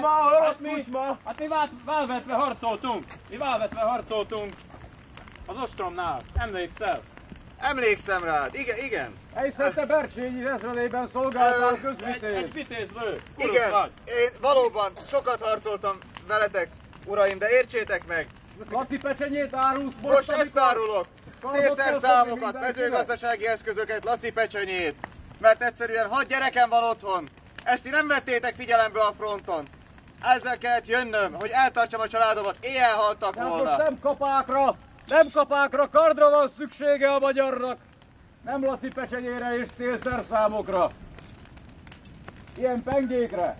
Kucsma, kucsma, orosz Hát mi? kucsma. Hát mi vál- válvetve harcoltunk. Mi válvetve harcoltunk az ostromnál. Emlékszel? Emlékszem rád, igen, igen. Egyszer te Bercsényi vezrelében szolgáltál Ö, Egy, egy közvitéz. vitézlő. Igen, én valóban sokat harcoltam veletek, uraim, de értsétek meg, Laci pecsenyét árulsz most amikor ezt árulok. Célszer számokat, mezőgazdasági eszközöket, Laci pecsenyét. Mert egyszerűen hat gyerekem van otthon. Ezt ti nem vettétek figyelembe a fronton. Ezzel kellett jönnöm, hogy eltartsam a családomat, éjjel haltak De volna. most nem kapákra, nem kapákra, kardra van szüksége a magyarnak. Nem Laci pecsenyére és célszerszámokra. Ilyen pengékre.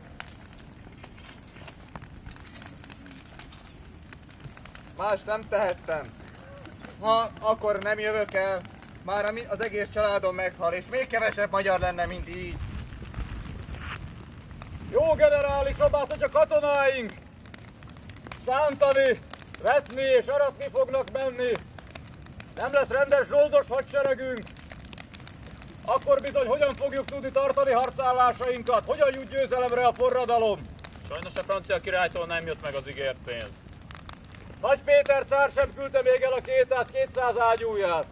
Más nem tehettem. Ha akkor nem jövök el, már az egész családom meghal, és még kevesebb magyar lenne, mint így. Jó generális Robát, hogy a katonáink szántani, vetni és aratni fognak menni. Nem lesz rendes zsoldos hadseregünk. Akkor bizony hogyan fogjuk tudni tartani harcállásainkat? Hogyan jut győzelemre a forradalom? Sajnos a francia királytól nem jött meg az ígért pénz. Nagy Péter cár sem küldte még el a két át 200 ágyúját.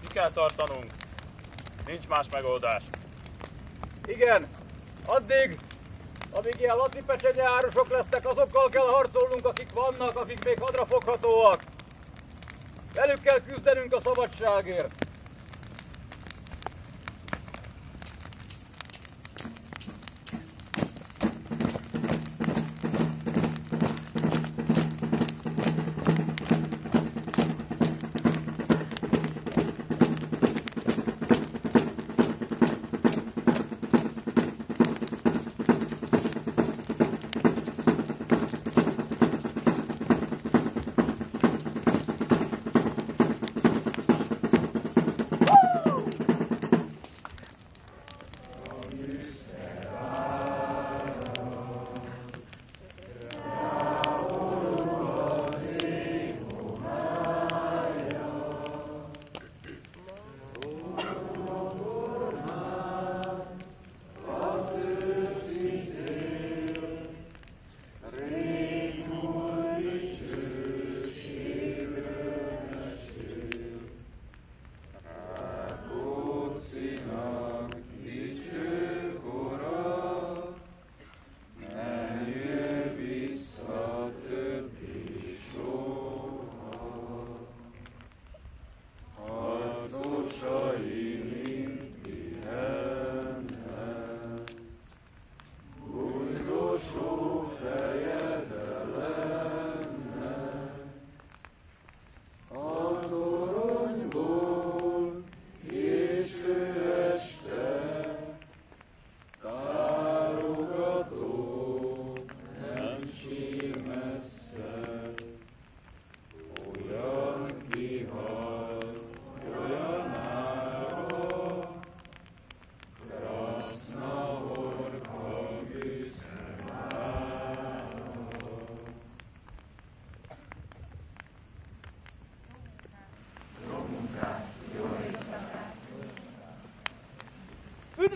Ki kell tartanunk. Nincs más megoldás. Igen, addig, amíg ilyen laci pecsenye árusok lesznek, azokkal kell harcolnunk, akik vannak, akik még hadra foghatóak. Velük kell küzdenünk a szabadságért.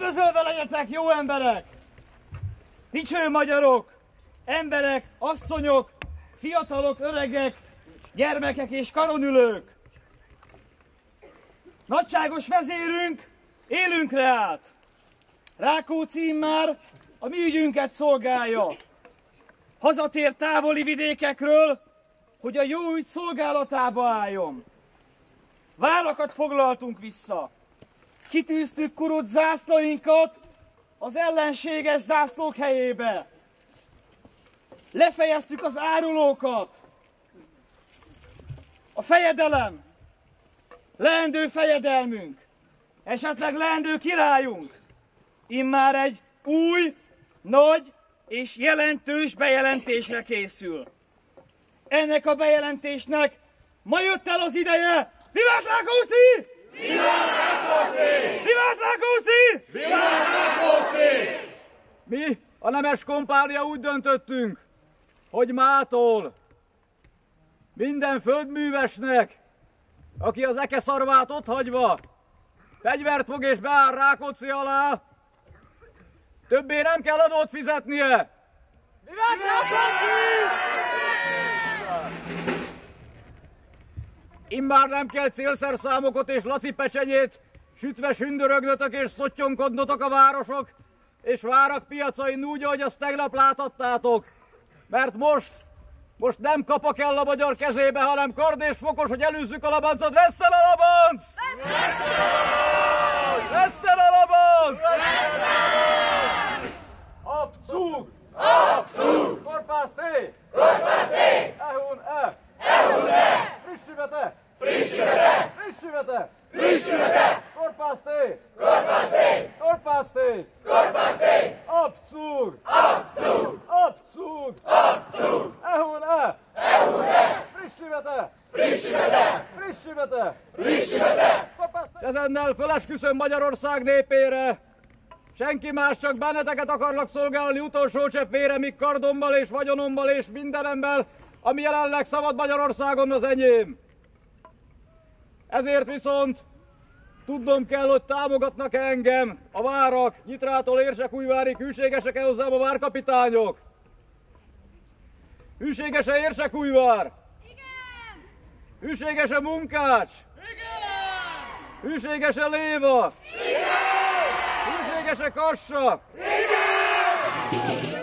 Üdvözölve legyetek, jó emberek! Dicső magyarok, emberek, asszonyok, fiatalok, öregek, gyermekek és karonülők! Nagyságos vezérünk élünkre állt. Rákóczi immár a mi ügyünket szolgálja. Hazatér távoli vidékekről, hogy a jó ügy szolgálatába álljon. Várakat foglaltunk vissza. Kitűztük kurut zászlóinkat az ellenséges zászlók helyébe. Lefejeztük az árulókat. A fejedelem, leendő fejedelmünk, esetleg leendő királyunk, immár egy új, nagy és jelentős bejelentésre készül. Ennek a bejelentésnek ma jött el az ideje! Vivat Rákóczi! Vivat Rákóczi! Mi, a nemes kompánia úgy döntöttünk, hogy mától minden földművesnek aki az eke szarvát ott hagyva, fegyvert fog és beáll Rákóczi alá, többé nem kell adót fizetnie. Immár nem kell célszerszámokat és Laci pecsenyét, sütve sündörögnötök és szottyonkodnotok a városok és várak piacain úgy, ahogy azt tegnap láthattátok. Mert most, most nem kapak el a magyar kezébe, hanem kard és fokos, hogy előzzük a labancot. Veszel a labanc! Veszel a labanc! Abzug! Abzug! Korpászé! Korpászé! Ehun e! Ehun e! Frissivete! Frissivete! Frissivete! Frissivete! Korpászé! Korpászé! Korpászé! Korpászé! Abzug! Abzug! Abzug! Abzug! Ehun e! Ehun e! Frissivete! Frissivete! Frissivete! Ezennel fölesküszöm Magyarország népére, Senki más csak benneteket akarlak szolgálni utolsó csepp véremig kardommal és vagyonommal és mindenemmel, ami jelenleg szabad Magyarországon az enyém. Ezért viszont tudnom kell, hogy támogatnak engem a várak, Nyitrától Érsekújvárig, hűségesek -e hozzám a várkapitányok? Hűséges-e Érsekújvár? Igen! Hűséges-e Munkács? Igen! Hűséges-e Léva? Igen! Hűséges-e Kassa? Igen!